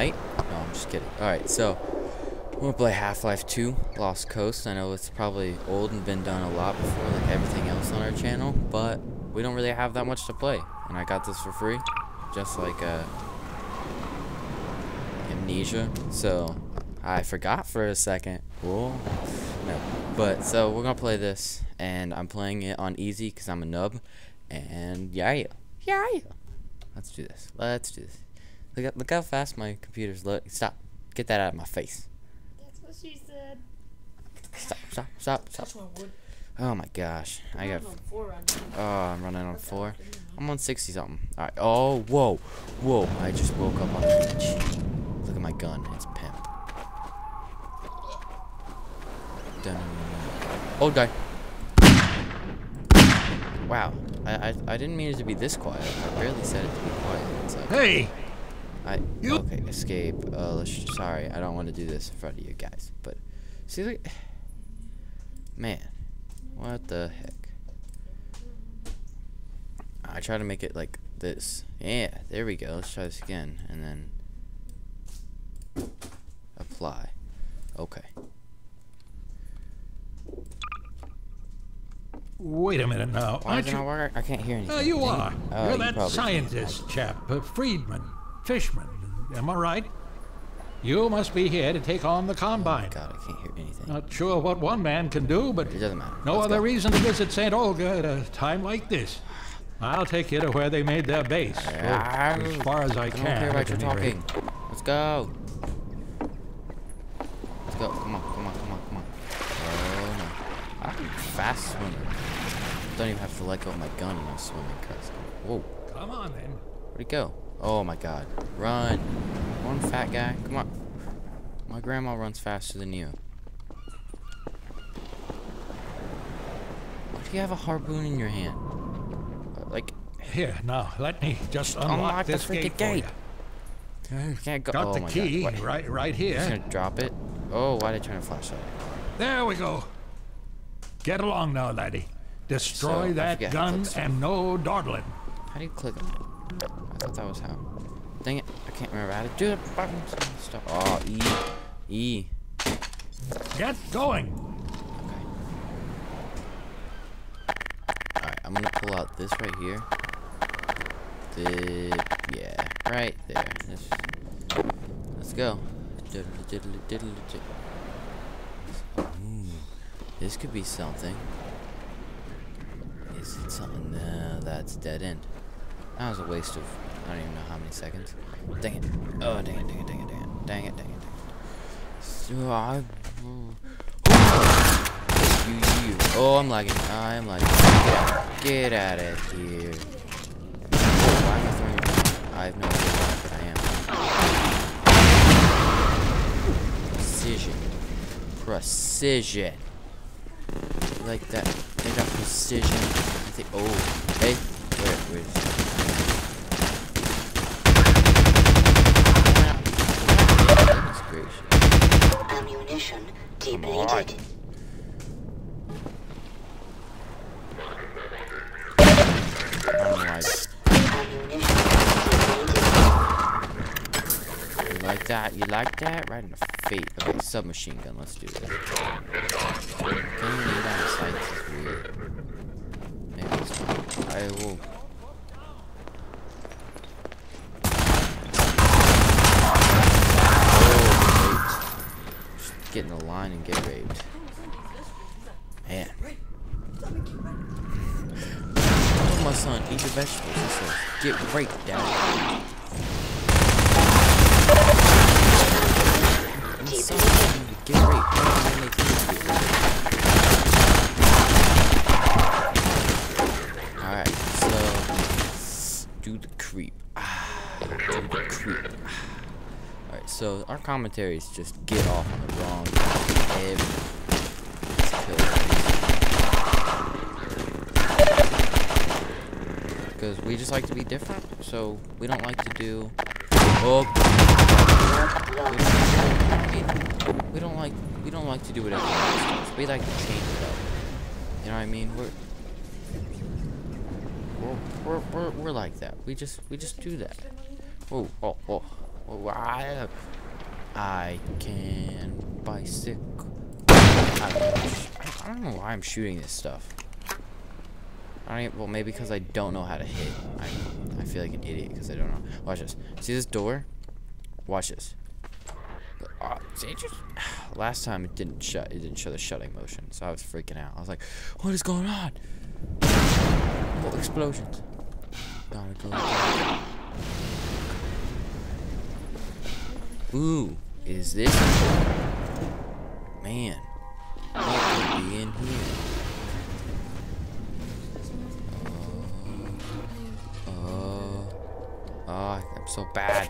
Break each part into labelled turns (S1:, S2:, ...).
S1: might. No, I'm just kidding. Alright, so we're gonna play Half-Life 2 Lost Coast. I know it's probably old and been done a lot before like everything else on our channel, but we don't really have that much to play. And I got this for free, just like uh, Amnesia. So I forgot for a second. Whoa. No. But so we're gonna play this, and I'm playing it on easy because I'm a nub. And yeah, yeah, let's do this. Let's do this. Look, at, look how fast my computer's look. Stop. Get that out of my face.
S2: That's what she said.
S1: Stop. Stop. Stop. Stop.
S2: Touch my wood.
S1: Oh my gosh. I got.
S2: I'm on four right now.
S1: Oh, I'm running on four. I'm on 60 something. Alright. Oh, whoa. Whoa. I just woke up on the beach. Look at my gun. It's pimp. Dun. Old guy. Wow. I, I I didn't mean it to be this quiet. I barely said it to be quiet. It's like
S3: Hey,
S1: I okay. Escape. Uh, let's, sorry. I don't want to do this in front of you guys. But see, look, man, what the heck? I try to make it like this. Yeah, there we go. Let's try this again, and then apply. Okay.
S3: wait a minute now.
S1: Why
S3: Aren't you?
S1: work? I can't hear anything.
S3: Uh, you are.
S1: Oh,
S3: You're
S1: you
S3: that scientist chap, uh, Freeman, Fishman. Am I right? You must be here to take on the Combine.
S1: Oh God, I can't hear anything.
S3: Not sure what one man can do, but
S1: It doesn't matter.
S3: no
S1: Let's
S3: other
S1: go.
S3: reason to visit St. Olga at a time like this. I'll take you to where they made their base. or oh, as far as I
S1: I
S3: can.
S1: don't care about your
S3: any rate.
S1: talking. Let's go. Let's go. Come on, come on, come on, come on. Oh no. I'm a fast swimmer. Don't even have to let go of my gun and I'm swimming, cuz. Whoa.
S3: Come on then.
S1: Where'd he go? Oh my god. Run. One fat guy. Come on. My grandma runs faster than you. Why do you have a harpoon in your hand? Uh, Like,
S3: Here, now let me just unlock
S1: unlock the
S3: this
S1: freaking
S3: gate,
S1: gate.
S3: for you.
S1: I can't go.
S3: Got
S1: oh
S3: the
S1: my
S3: key
S1: god.
S3: Right, right
S1: Just
S3: here.
S1: gonna drop it. Oh, why did I turn a flashlight?
S3: There we go. Get along now, laddie. Destroy
S1: So,
S3: that
S1: forget how to
S3: gun and no dawdling.
S1: How do you click on it? I thought that was how. Dang it. I can't remember how to do it. Button Stop. Oh, E. E.
S3: Get going. Okay.
S1: Alright, I'm gonna pull out this right here. The, yeah, right there. This, let's go. Diddle, diddle, diddle, diddle. Ooh, this could be something. Is it something? No, that's dead end. That was a waste of, I don't even know how many seconds. Dang it. Oh, dang it, dang it, dang it, dang it. Dang it, dang it, dang it. So I, you, you. Oh, I'm lagging. I'm lagging. Get out. Get out of here. Why am I throwing? I have no idea why, but I am. Precision. Precision. Like that? They got precision. I think. Oh, hey. Where? Where is? Goodness gracious.
S4: Ammunition
S1: Come on.
S4: depleted.
S1: I don't know why.
S4: Ammunition depleted.
S1: You like that? You like that? Right in the face. Okay, submachine gun. Let's do this. Getting laid on sights is weird. Maybe it's fine. I will. Oh, wait. Just get in the line and get raped. Man. Told my son, eat your vegetables. He says, get raped, dad. Get raped. Alright, so do the creep. Ah. Ah. Alright, so our commentary is just get off on the wrong kill Because we just like to be different, so we don't like to do Oh we, don't like we don't like to do what everyone else does. We like to change it up. You know what I mean? We're we're, we're, we're, like that. We just we just do that. Whoa, oh, oh, Why? I can bicycle. I, don't know why I'm shooting this stuff. I don't, well, maybe because I don't know how to hit. I, I feel like an idiot because I don't know. Watch this. See this door? Watch this. Uh, just, last time it didn't shut. It didn't show the shutting motion, so I was freaking out. I was like, "What is going on?" Oh, explosions. Gotta go. Ooh, is this? Man, be in here? Uh, uh, oh, I'm so bad.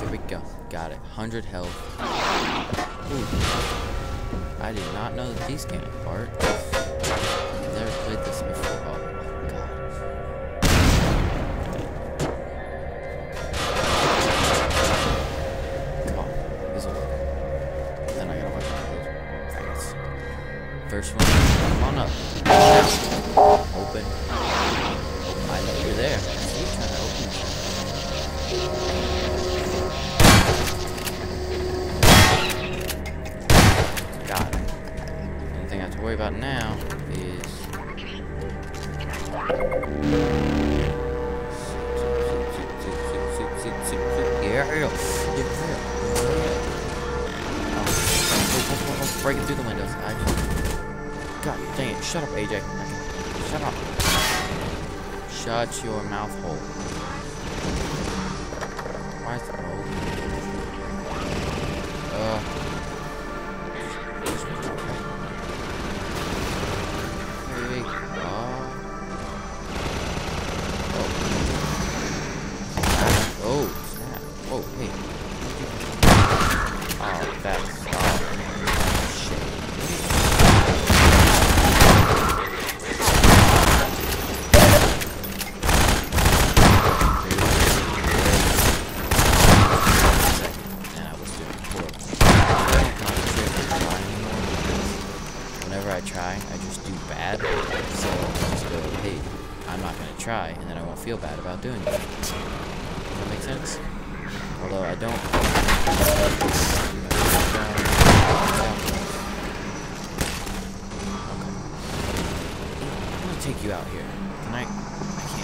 S1: There we go. Got it. 100 health. Ooh. I did not know that these came apart. I've never played this before. Yeah, yeah, yeah. Oh, oh, oh, breaking through the windows. I God dang it! Shut up, AJ. Shut up. Shut your mouth hole. Why is it? Uh. Feel bad about doing it. Does that make sense? Although I don't. Okay. I'm gonna take you out here. Can I? I can't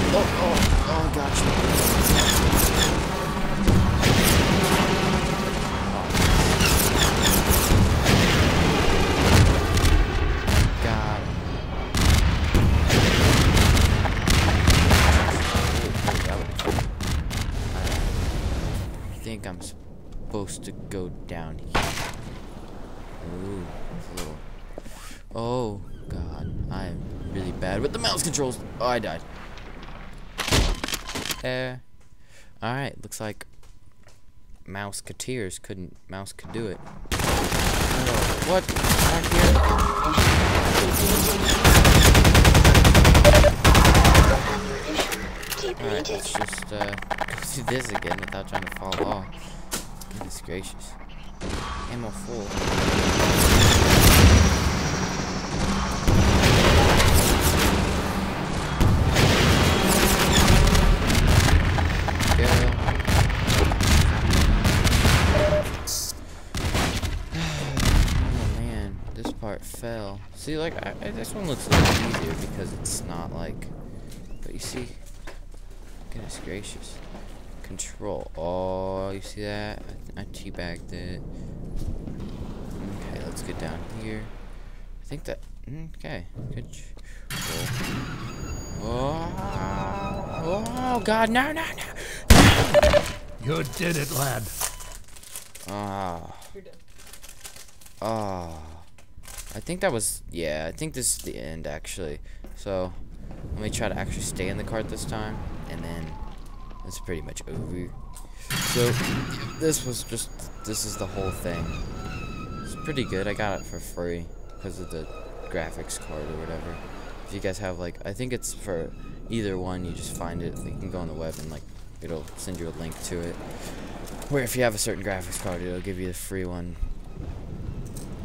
S1: Oh, oh, oh, oh, gotcha. Got him. I think I'm supposed to go down here. Ooh, little. Oh God, I am really bad with the mouse controls. Oh, I died. There. All right, looks like Mouseketeers couldn't. Mouse could do it. Oh, what? Back here? Alright, let's just uh, go through this again without trying to fall off. Goodness gracious. Ammo full. Part fell. See, like, I, I, this one looks a little easier because it's not like, but you see, goodness gracious. Control. Oh, you see that? I, I teabagged it. Okay, let's get down here. I think that, okay, good. Oh, oh, oh God, no, no, no.
S3: You did it, lad.
S1: Ah.
S2: You're done.
S1: Ah. I think that was, yeah, I think this is the end, actually. So, let me try to actually stay in the cart this time, and then it's pretty much over. So, this was just, this is the whole thing. It's pretty good. I got it for free because of the graphics card or whatever. If you guys have, like, I think it's for either one, you just find it. You can go on the web and, like, it'll send you a link to it. Where if you have a certain graphics card, it'll give you a free one.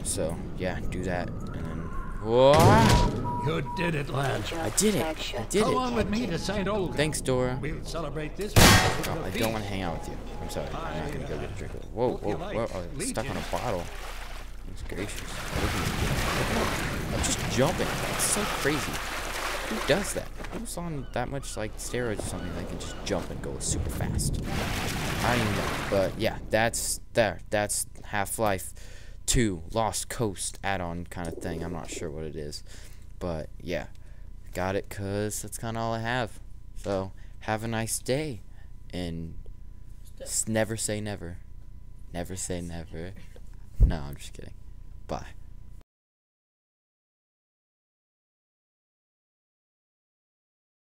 S1: So, yeah, do that. And then, whoa!
S3: You did it, lad.
S1: I did it. I did
S3: Come
S1: it.
S3: on with me to St. Olga.
S1: Thanks, Dora.
S3: We'll celebrate this.
S1: Oh, I don't want to hang out with you. I'm sorry. I'm not gonna go get a drink. of- Whoa, whoa, whoa! Oh, it's stuck on a bottle. It's gracious. Look at me. Look at me. I'm just jumping. It's so crazy. Who does that? Who's on that much like steroids or something that can just jump and go super fast? I don't even know. But yeah, that's there. That's Half-Life 2 Lost Coast add-on kind of thing. I'm not sure what it is. But yeah, got it cuz that's kind of all I have. So, have a nice day and never say never. Never say never. No, I'm just kidding. Bye.